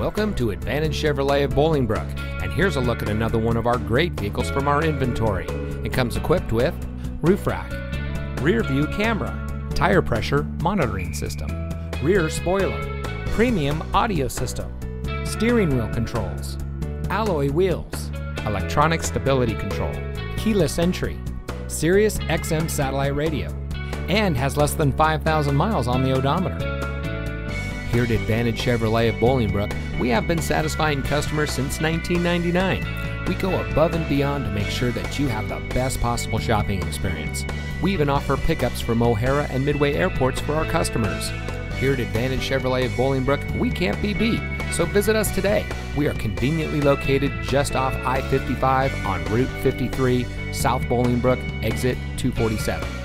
Welcome to Advantage Chevrolet of Bolingbrook, and here's a look at another one of our great vehicles from our inventory. It comes equipped with roof rack, rear view camera, tire pressure monitoring system, rear spoiler, premium audio system, steering wheel controls, alloy wheels, electronic stability control, keyless entry, Sirius XM satellite radio, and has less than 5,000 miles on the odometer. Here at Advantage Chevrolet of Bolingbrook, we have been satisfying customers since 1999. We go above and beyond to make sure that you have the best possible shopping experience. We even offer pickups from O'Hare and Midway airports for our customers. Here at Advantage Chevrolet of Bolingbrook, we can't be beat, so visit us today. We are conveniently located just off I 55 on Route 53, South Bolingbrook, exit 247.